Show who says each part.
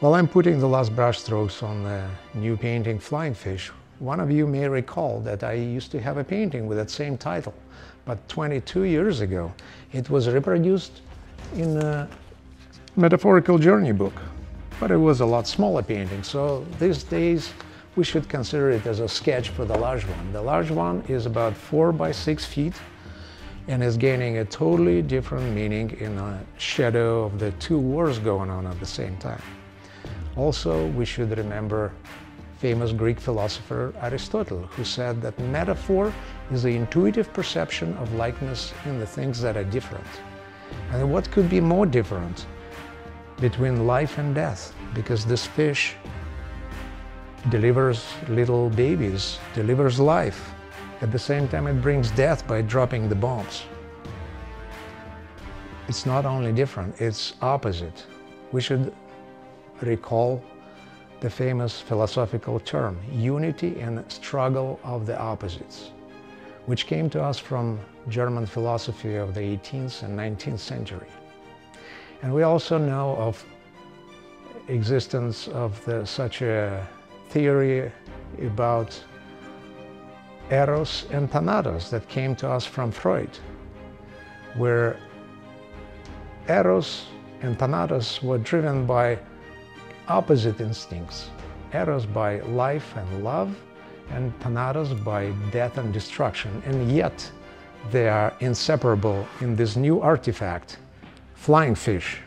Speaker 1: While I'm putting the last brushstrokes on the new painting Flying Fish, one of you may recall that I used to have a painting with that same title, but 22 years ago it was reproduced in a metaphorical journey book, but it was a lot smaller painting, so these days we should consider it as a sketch for the large one. The large one is about four by six feet and is gaining a totally different meaning in the shadow of the two wars going on at the same time. Also, we should remember famous Greek philosopher Aristotle, who said that metaphor is the intuitive perception of likeness in the things that are different. And what could be more different between life and death? Because this fish delivers little babies, delivers life. At the same time, it brings death by dropping the bombs. It's not only different, it's opposite. We should recall the famous philosophical term, unity and struggle of the opposites, which came to us from German philosophy of the 18th and 19th century. And we also know of existence of the, such a theory about eros and thanatos that came to us from Freud, where eros and thanatos were driven by opposite instincts. Eros by life and love, and Thanatos by death and destruction. And yet they are inseparable in this new artifact, flying fish.